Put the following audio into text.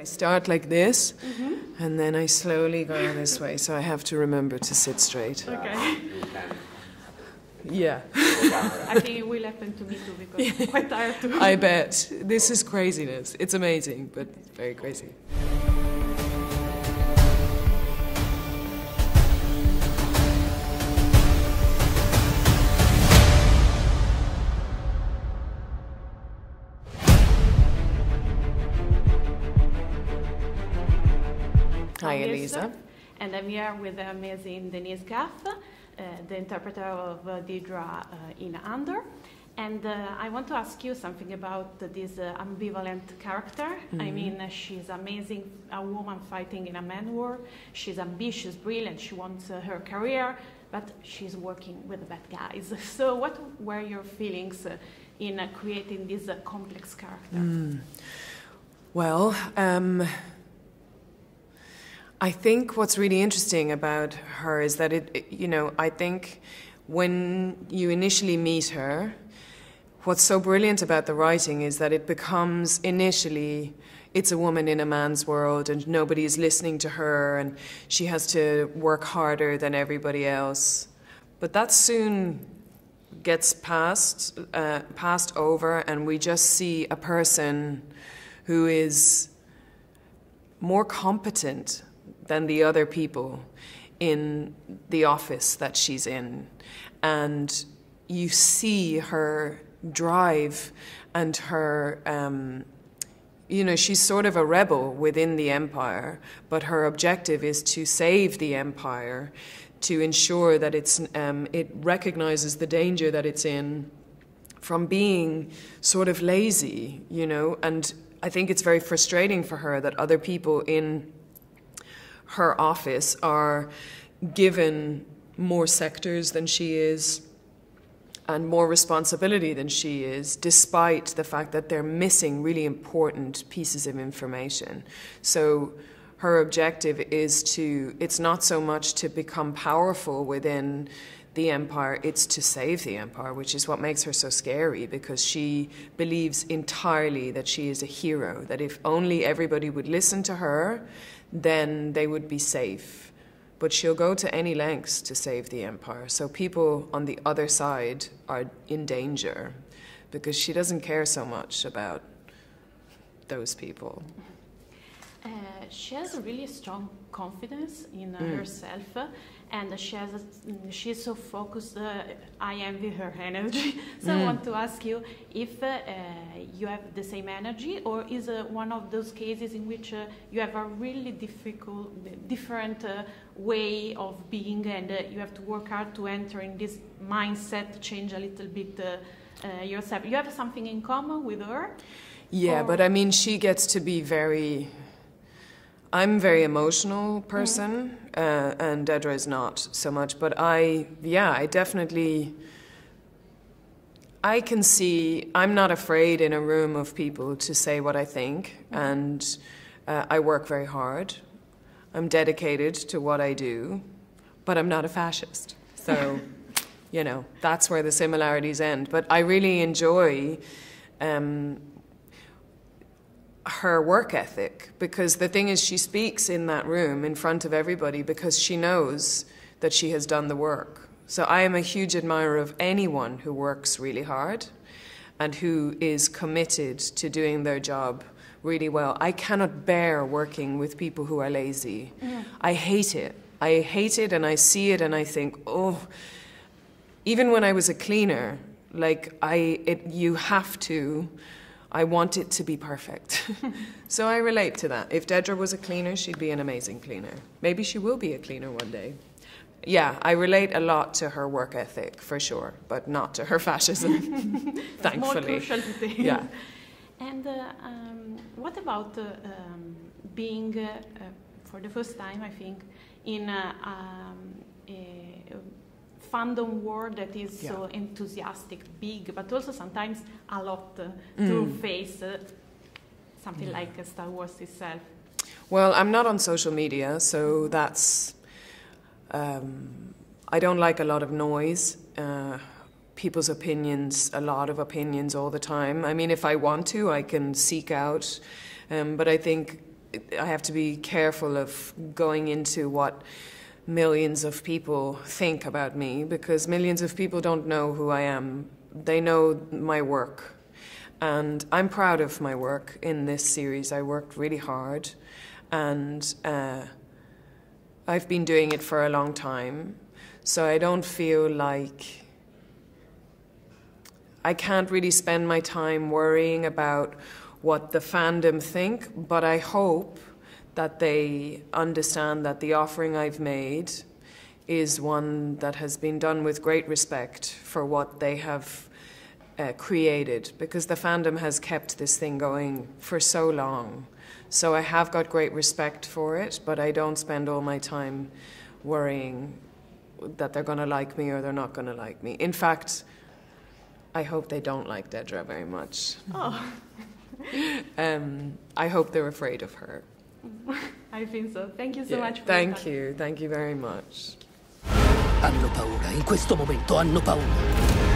I start like this, mm-hmm. and then I slowly go this way, so I have to remember to sit straight. Okay. Yeah. I think it will happen to me too because I'm quite tired too. I bet. This is craziness. It's amazing, but very crazy. Hi, Elisa. And I'm here with the amazing Denise Gough, uh, the interpreter of uh, Dedra uh, in Andor. And uh, I want to ask you something about this uh, ambivalent character. Mm-hmm. I mean, she's amazing, a woman fighting in a man war. She's ambitious, brilliant. She wants her career, but she's working with bad guys. So, what were your feelings in creating this complex character? Mm. Well, um, I think what's really interesting about her is that it, you know, I think when you initially meet her, what's so brilliant about the writing is that it becomes initially it's a woman in a man's world and nobody is listening to her and she has to work harder than everybody else. But that soon gets passed, uh, passed over, and we just see a person who is more competent than the other people in the office that she's in. And you see her drive and her. Um, you know, she's sort of a rebel within the empire, but her objective is to save the empire, to ensure that it's, um, it recognizes the danger that it's in from being sort of lazy, you know. And I think it's very frustrating for her that other people in her office are given more sectors than she is and more responsibility than she is, despite the fact that they're missing really important pieces of information. So her objective is to, it's not so much to become powerful within the empire, it's to save the empire, which is what makes her so scary because she believes entirely that she is a hero, that if only everybody would listen to her, then they would be safe. But she'll go to any lengths to save the empire. So people on the other side are in danger because she doesn't care so much about those people. Uh, she has a really strong confidence in uh, mm. herself and she has a, she's so focused. Uh, I envy her energy. so mm. I want to ask you if uh, you have the same energy, or is uh, one of those cases in which uh, you have a really difficult, different uh, way of being, and uh, you have to work hard to enter in this mindset, change a little bit yourself. You have something in common with her. Yeah, or? but I mean, she gets to be very I'm a very emotional person, mm. uh, and Dedra is not so much. But I, yeah, I definitely, I can see. I'm not afraid in a room of people to say what I think, and uh, I work very hard. I'm dedicated to what I do, but I'm not a fascist. So, you know, that's where the similarities end. But I really enjoy. Um, her work ethic because the thing is she speaks in that room in front of everybody because she knows that she has done the work. So I am a huge admirer of anyone who works really hard and who is committed to doing their job really well. I cannot bear working with people who are lazy. Yeah. I hate it. I hate it and I see it and I think, "Oh, even when I was a cleaner, like I it you have to I want it to be perfect. so I relate to that. If Dedra was a cleaner, she'd be an amazing cleaner. Maybe she will be a cleaner one day. Yeah, I relate a lot to her work ethic for sure, but not to her fascism, thankfully. More crucial thing. Yeah. And uh, um, what about uh, um, being, uh, uh for the first time, I think, in um, a fandom world that is yeah. so enthusiastic, big, but also sometimes a lot uh, mm. to face uh, something yeah. like Star Wars itself. Well, I'm not on social media, so that's. Um, I don't like a lot of noise. Uh, people's opinions, a lot of opinions all the time. I mean, if I want to, I can seek out, um, but I think I have to be careful of going into what millions of people think about me because millions of people don't know who I am. They know my work. And I'm proud of my work in this series. I worked really hard and uh, I've been doing it for a long time. So I don't feel like I can't really spend my time worrying about what the fandom think, but I hope that they understand that the offering I've made is one that has been done with great respect for what they have uh, created, because the fandom has kept this thing going for so long. So I have got great respect for it, but I don't spend all my time worrying that they're going to like me or they're not going to like me. In fact, I hope they don't like Dedra very much. Oh, Um, I hope they're afraid of her. I think so. Thank you so Yeah. much for your Thank time. you. Thank you very much. Hanno paura, in questo momento hanno paura.